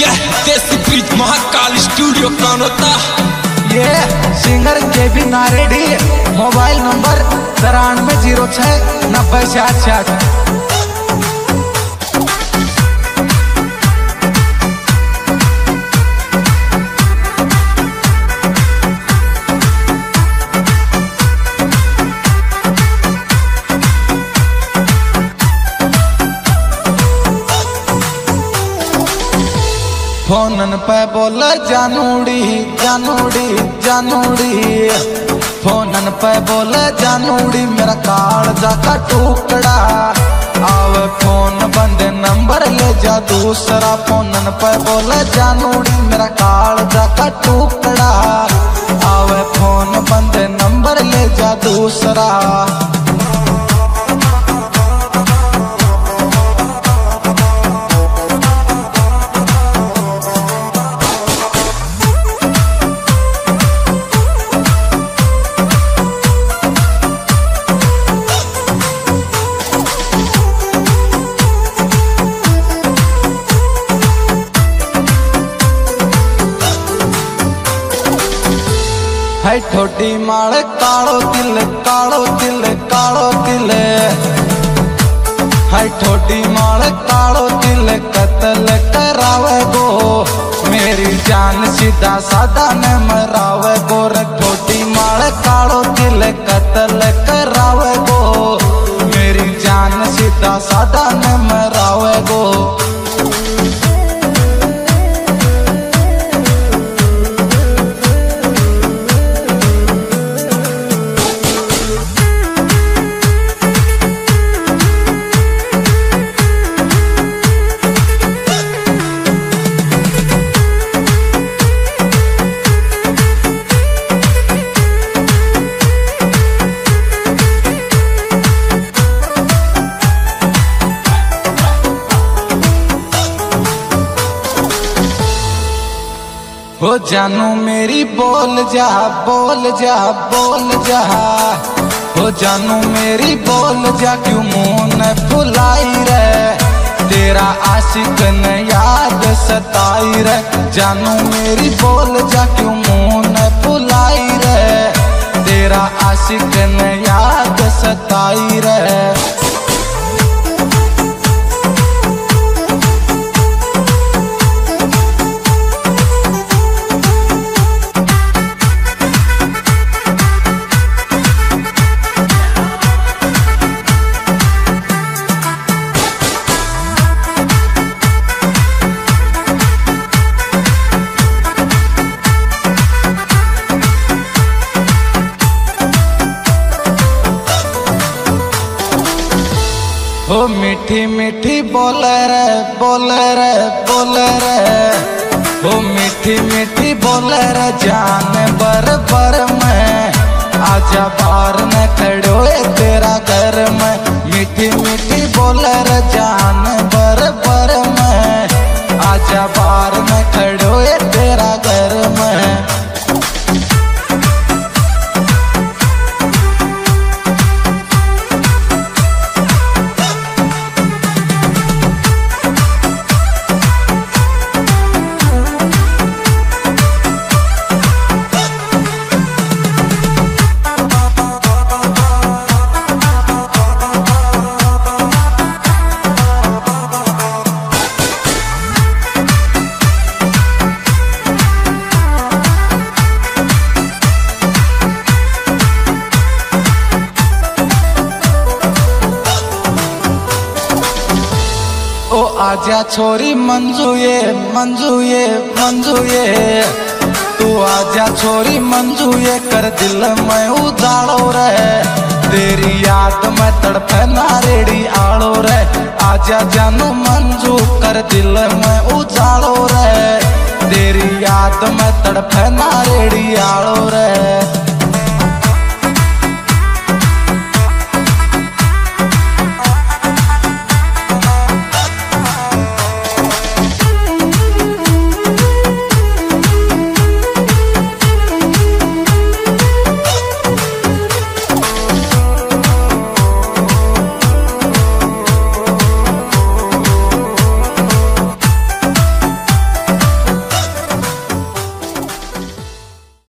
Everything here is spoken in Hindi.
यह देसी बीट महाकाल स्टूडियो कौन होता ये सिंगर के भी नारेडी मोबाइल नंबर तिरानवे ज़ीरो छः नब्बे सात फोनन पे बोल जानूड़ी जानूड़ी जानूड़ी। फोनन पे बोल जानूड़ी, मेरा काल जाका टुकड़ा। आवे फ़ोन बंद नंबर ले जा, दूसरा फोनन पे बोल जानूड़ी, मेरा काल जाका टुकड़ा। आवे फ़ोन बंद नंबर ले जा, दूसरा। है ठोडी माल कालो दिल कालो दिल कालो दिल। है ठोडी माल कालो दिल, कतल करावे गो मेरी जान सीधा सादा न मरावे हो जानू मेरी, बोल जा बोल जा बोल जा। हो जानू मेरी, बोल जा, क्यों मुँह न फुलाई रे? तेरा आशिक न याद सताई रे। जानू मेरी, बोल जा, क्यों मुँह न फुलाई रे? तेरा आशिक न याद सताई रे। हो मीठी मीठी बोल रे बोल रे बोल रे हो मीठी मीठी बोल रे जान बर पर में। आजा बार में खड़ो तेरा घर में। मीठी मीठी आजा छोरी मंजू ये मंजू ये मंजू ये तू आजा छोरी मंजू ये कर दिल में उजाड़ो रे। तेरी याद में तड़पे नारेड़ी आड़ो रे। आजा जानू मंजू, कर दिल में उजाड़ो रे। तेरी याद में तड़पे नारेड़ी आड़ो रे।